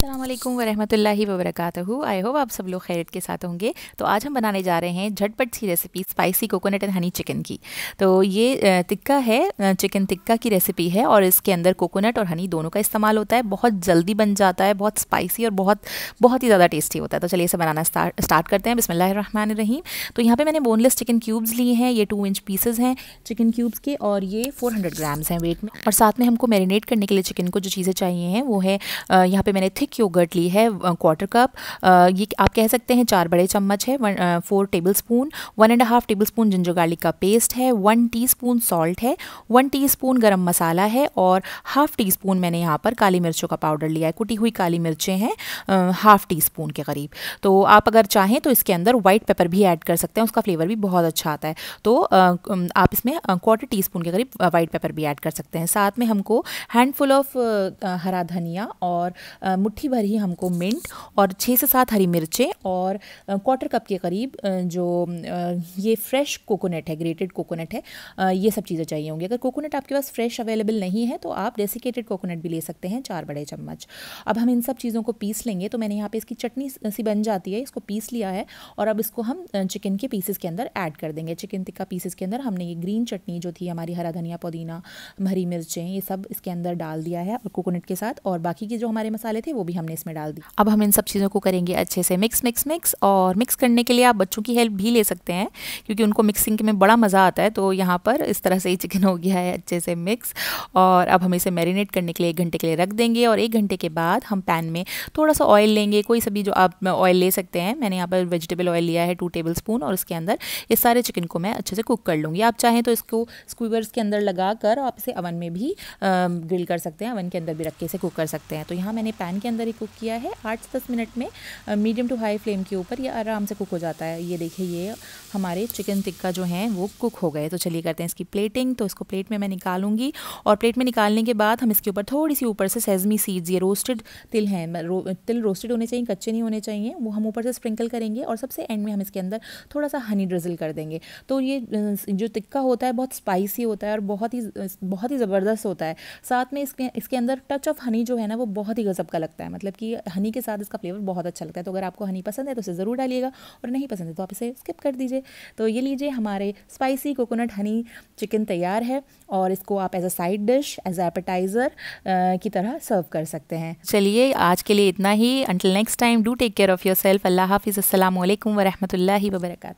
असलम वरहमल वबरक I hope आप सब लोग खैरत के साथ होंगे। तो आज हम बनाने जा रहे हैं झटपट सी recipe spicy coconut and honey chicken की। तो ये टिक्का है चिकन टिक्का की रेसिपी है और इसके अंदर कोकोनट और हनी दोनों का इस्तेमाल होता है। बहुत जल्दी बन जाता है, बहुत स्पाइसी और बहुत बहुत ही ज़्यादा टेस्टी होता है। तो चलिए इसे बनाना स्टार्ट स्टार्ट करते हैं। बिसमिल्लाम तो यहाँ पर मैंने बोनलेस चिकन क्यूब्स लिए हैं। ये टू इंच पीसेज हैं चिकन क्यूब्स के और ये फोर हंड्रेड ग्राम्स हैं वेट में। और साथ में हमको मैरिनेट करने के लिए चिकन को जो चीज़ें चाहिए हैं वो है यहाँ पर मैंने थिक योगर्ट ली है क्वार्टर कप ये आप कह सकते हैं चार बड़े चम्मच है, one four tablespoon one and half tablespoon ginger garlic का पेस्ट है वन टी स्पून सॉल्ट है वन टी स्पून गर्म मसाला है और हाफ़ टी स्पून मैंने यहाँ पर काली मिर्चों का पाउडर लिया है, कुटी हुई काली मिर्चें हैं हाफ़ टी स्पून के करीब। तो आप अगर चाहें तो इसके अंदर वाइट पेपर भी ऐड कर सकते हैं, उसका फ्लेवर भी बहुत अच्छा आता है। तो आप इसमें क्वार्टर टी स्पून के करीब वाइट पेपर भी ऐड कर सकते हैं। साथ में हमको हैंडफुल ऑफ़ हरा धनिया और मुट्ठी भर ही हमको मिंट और छः से सात हरी मिर्चें और क्वार्टर कप के करीब जो ये फ्रेश कोकोनट है ग्रेटेड कोकोनट है ये सब चीज़ें चाहिए होंगी। अगर कोकोनट आपके पास फ्रेश अवेलेबल नहीं है तो आप डेसिकेटेड कोकोनट भी ले सकते हैं, चार बड़े चम्मच। अब हम इन सब चीज़ों को पीस लेंगे तो मैंने यहाँ पे इसकी चटनी सी बन जाती है, इसको पीस लिया है और अब इसको हम चिकन के पीसेस के अंदर ऐड कर देंगे। चिकन टिक्का पीसेस के अंदर हमने ये ग्रीन चटनी जो थी, हमारी हरा धनिया, पुदीना, हरी मिर्चें, ये सब इसके अंदर डाल दिया है और कोकोनट के साथ और बाकी के जो हमारे मसाले थे, वो भी हमने इसमें डाल दी। अब हम इन सब चीज़ों को करेंगे अच्छे से मिक्स मिक्स मिक्स और मिक्स करने के लिए आप बच्चों की हेल्प भी ले सकते हैं, क्योंकि उनको मिक्सिंग में बड़ा मज़ा आता है तो यहाँ पर इस तरह से ही चिकन हो गया है अच्छे से मिक्स और अब हम इसे मैरिनेट करने के लिए एक घंटे के लिए रख देंगे और एक घंटे के बाद हम पैन में थोड़ा सा ऑयल लेंगे। कोई सभी जो आप ऑयल ले सकते हैं, मैंने यहाँ पर वेजिटेबल ऑयल लिया है टू टेबल स्पून और उसके अंदर इस सारे चिकन को मैं अच्छे से कुक कर लूँगी। आप चाहें तो इसको स्क्वीवर्स के अंदर लगा कर आप इसे अवन में भी ग्रिल कर सकते हैं अवन के अंदर भी रख के इसे कुक कर सकते हैं। तो यहाँ मैंने पैन के अंदर ही कुक किया है। आठ से दस मिनट में मीडियम टू हाई फ्लेम के ऊपर ये आराम से कुक हो जाता है। ये देखिए ये हमारे चिकन टिक्का जो हैं वो कुक हो गए। तो चलिए करते हैं इसकी प्लेटिंग। तो इसको प्लेट में मैं निकालूँगी और प्लेट में निकालने के बाद हम इसके ऊपर थोड़ी सी ऊपर से सेजमी सीड्स ये रोस्टेड तिल हैं। रो, तिल रोस्टेड होने चाहिए कच्चे नहीं होने चाहिए। वो हम ऊपर से स्प्रिंकल करेंगे और सबसे एंड में हम इसके अंदर थोड़ा सा हनी ड्रिजल कर देंगे। तो ये जो टिक्का होता है बहुत स्पाइसी होता है और बहुत ही बहुत ही ज़बरदस्त होता है। साथ में इसके इसके अंदर टच ऑफ़ हनी जो है ना वो बहुत ही गज़ब का लगता है। मतलब कि हनी के साथ इसका फ्लेवर बहुत अच्छा लगता है। तो अगर आपको हनी पसंद है तो इसे ज़रूर डालिएगा और नहीं पसंद है तो आप इसे स्किप कर दीजिए। तो ये लीजिए हमारे स्पाइसी कोकोनट हनी चिकन तैयार है और इसको आप as a side dish as appetizer की तरह सर्व कर सकते हैं। चलिए, आज के लिए इतना ही। Until next time do take care of yourself अल्लाह हाफिज़। असल वरहमल वर्का